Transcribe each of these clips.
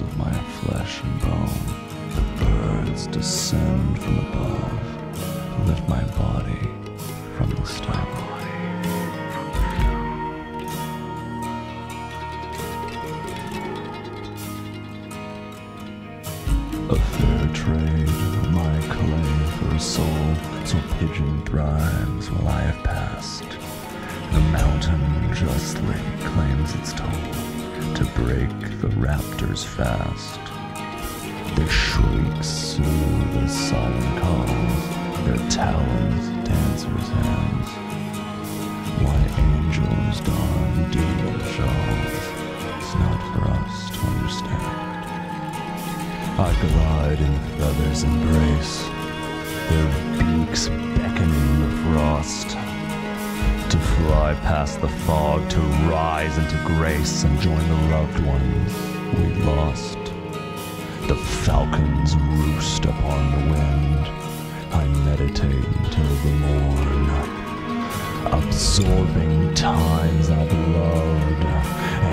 of my flesh and bone. The birds descend from above lift my body from the stone. A fair trade, my clay for a soul, so pigeon thrives while I have passed. The mountain justly claims its toll to break the raptors fast. Their shrieks soothe the silent calls, their talons dancers' hands. Why angels don demon shawls, it's not for us to understand. I glide in feathers and grace, their beaks beckoning the frost. To fly past the fog, to rise into grace and join the loved ones we lost. The falcons roost upon the wind. I meditate until the morn, absorbing times I've loved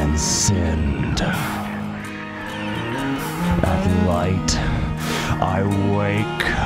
and sinned. At light, I wake